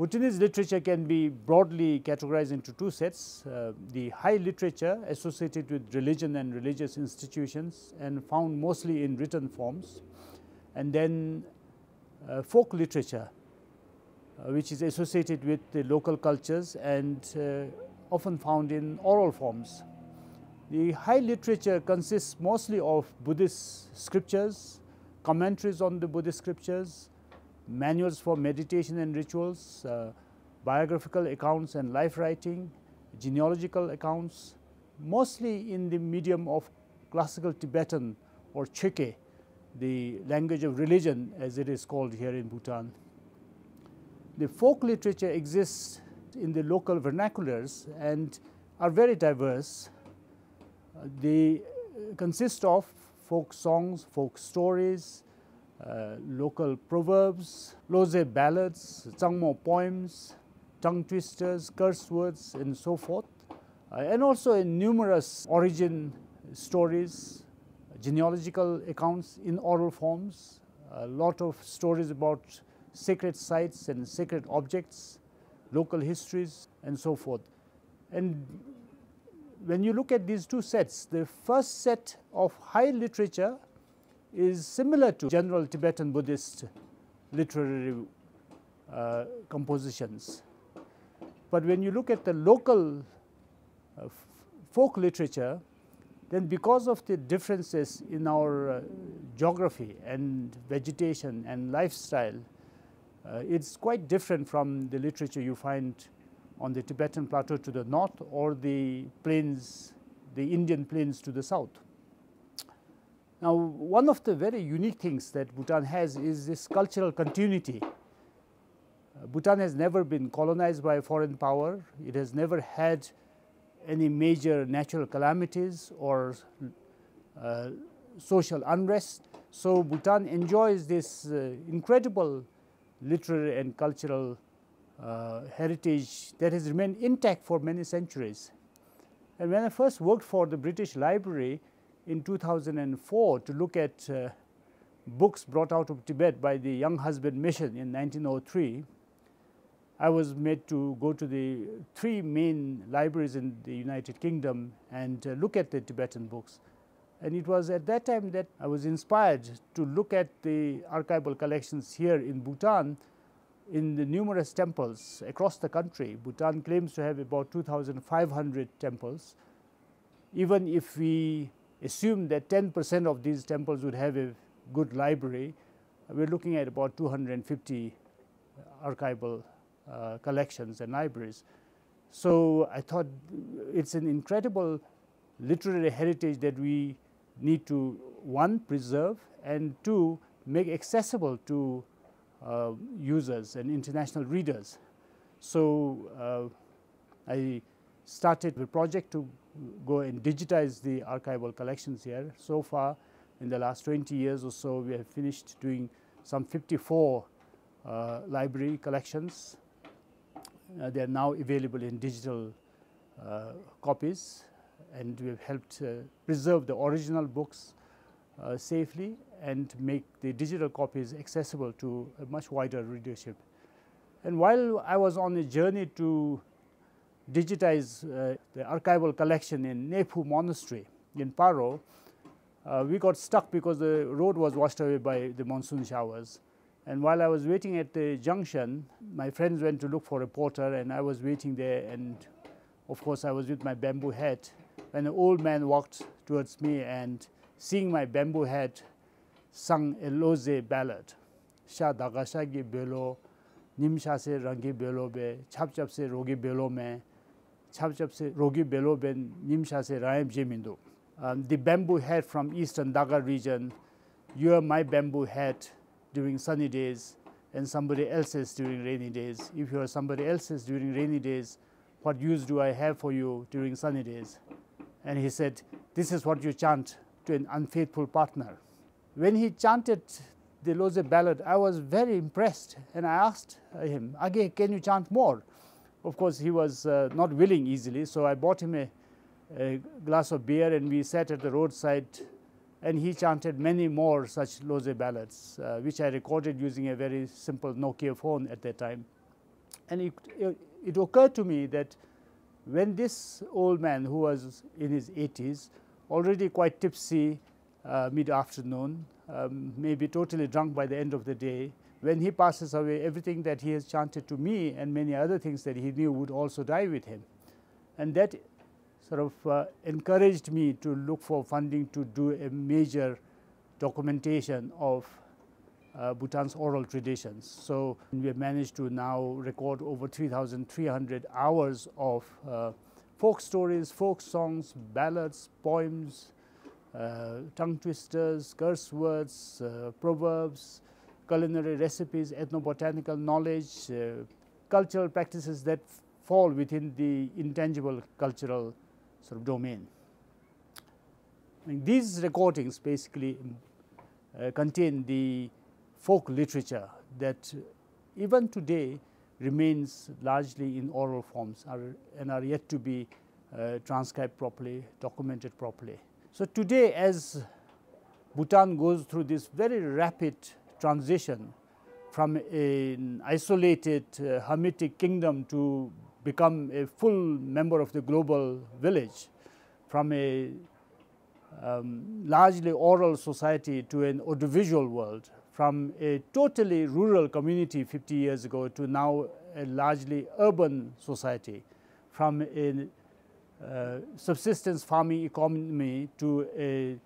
Bhutanese literature can be broadly categorized into two sets. Uh, the high literature associated with religion and religious institutions and found mostly in written forms and then uh, folk literature uh, which is associated with the local cultures and uh, often found in oral forms. The high literature consists mostly of Buddhist scriptures, commentaries on the Buddhist scriptures, manuals for meditation and rituals, uh, biographical accounts and life writing, genealogical accounts, mostly in the medium of classical Tibetan or Chöke, the language of religion as it is called here in Bhutan. The folk literature exists in the local vernaculars and are very diverse. Uh, they consist of folk songs, folk stories, uh, local proverbs, Loze ballads, Tsangmo poems, tongue twisters, curse words and so forth. Uh, and also in numerous origin stories, genealogical accounts in oral forms, a lot of stories about sacred sites and sacred objects, local histories and so forth. And when you look at these two sets, the first set of high literature is similar to general Tibetan Buddhist literary uh, compositions. But when you look at the local uh, folk literature, then because of the differences in our uh, geography and vegetation and lifestyle, uh, it's quite different from the literature you find on the Tibetan plateau to the north or the plains, the Indian plains to the south. Now, one of the very unique things that Bhutan has is this cultural continuity. Uh, Bhutan has never been colonized by a foreign power. It has never had any major natural calamities or uh, social unrest. So, Bhutan enjoys this uh, incredible literary and cultural uh, heritage that has remained intact for many centuries. And when I first worked for the British Library, in 2004 to look at uh, books brought out of Tibet by the Younghusband Mission in 1903, I was made to go to the three main libraries in the United Kingdom and uh, look at the Tibetan books. And it was at that time that I was inspired to look at the archival collections here in Bhutan in the numerous temples across the country. Bhutan claims to have about 2,500 temples. Even if we assume that 10 percent of these temples would have a good library, we are looking at about 250 archival uh, collections and libraries. So, I thought it is an incredible literary heritage that we need to one preserve and two make accessible to uh, users and international readers. So, uh, I started a project to go and digitize the archival collections here. So far in the last 20 years or so we have finished doing some 54 uh, library collections. Uh, they are now available in digital uh, copies and we have helped uh, preserve the original books uh, safely and make the digital copies accessible to a much wider readership. And while I was on a journey to digitize uh, the archival collection in Nepu Monastery in Paro, uh, we got stuck because the road was washed away by the monsoon showers. And while I was waiting at the junction, my friends went to look for a porter and I was waiting there and of course, I was with my bamboo hat when an old man walked towards me and seeing my bamboo hat sung a Loze ballad. Sha dagashagi belo, nimshase rangi belo be, chapchapse rogi belo me, chapchapse rogi belo ben nimshase raim jemindu. Um, the bamboo hat from eastern Daga region, you are my bamboo hat during sunny days and somebody else's during rainy days. If you are somebody else's during rainy days, what use do I have for you during sunny days? And he said, this is what you chant to an unfaithful partner. When he chanted the Loze ballad, I was very impressed and I asked him, Age, can you chant more? Of course, he was uh, not willing easily, so I bought him a, a, glass of beer and we sat at the roadside and he chanted many more such Loze ballads, uh, which I recorded using a very simple Nokia phone at that time. And it, it, it occurred to me that when this old man who was in his 80s, already quite tipsy uh, mid-afternoon, um, maybe totally drunk by the end of the day, when he passes away, everything that he has chanted to me and many other things that he knew would also die with him. And that sort of uh, encouraged me to look for funding to do a major documentation of uh, Bhutan's oral traditions. So, we have managed to now record over 3,300 hours of uh, folk stories, folk songs, ballads, poems, uh, tongue twisters, curse words, uh, proverbs, culinary recipes, ethnobotanical knowledge, uh, cultural practices that fall within the intangible cultural sort of domain. These recordings basically uh, contain the folk literature that even today remains largely in oral forms are, and are yet to be uh, transcribed properly, documented properly. So, today as Bhutan goes through this very rapid transition from an isolated uh, hermetic kingdom to become a full member of the global village, from a um, largely oral society to an audiovisual world, from a totally rural community 50 years ago to now a largely urban society, from a uh, subsistence farming economy to a,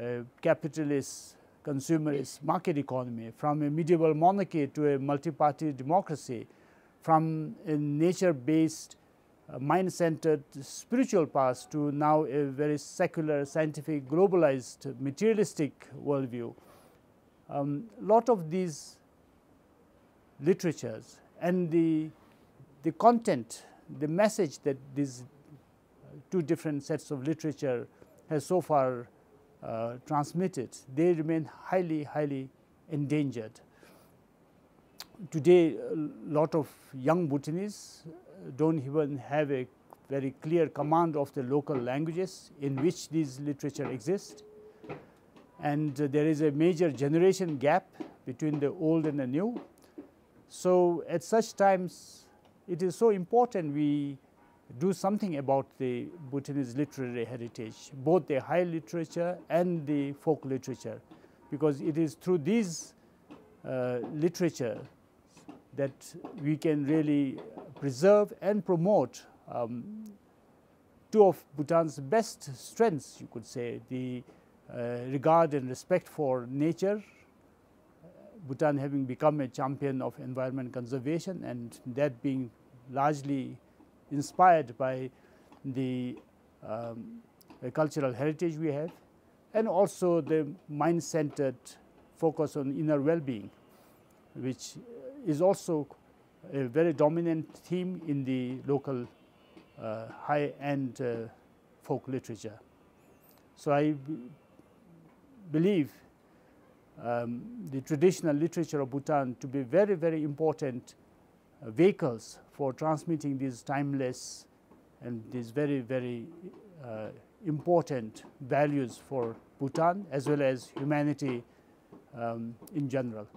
a capitalist consumerist market economy, from a medieval monarchy to a multi-party democracy, from a nature-based uh, mind-centered spiritual past to now a very secular, scientific, globalized, materialistic worldview. A um, lot of these literatures and the, the content, the message that these two different sets of literature has so far transmitted, they remain highly, highly endangered. Today, a lot of young Bhutanese don't even have a very clear command of the local languages in which these literature exist. And uh, there is a major generation gap between the old and the new. So, at such times, it is so important we do something about the Bhutanese literary heritage, both the high literature and the folk literature, because it is through these uh, literature that we can really preserve and promote um, two of Bhutan's best strengths, you could say, the uh, regard and respect for nature, Bhutan having become a champion of environment conservation and that being largely inspired by the, um, cultural heritage we have and also the mind-centered focus on inner well-being, which is also a very dominant theme in the local uh, high-end uh, folk literature. So, I believe um, the traditional literature of Bhutan to be very, very important uh, vehicles for transmitting these timeless and these very, very uh, important values for Bhutan as well as humanity um, in general.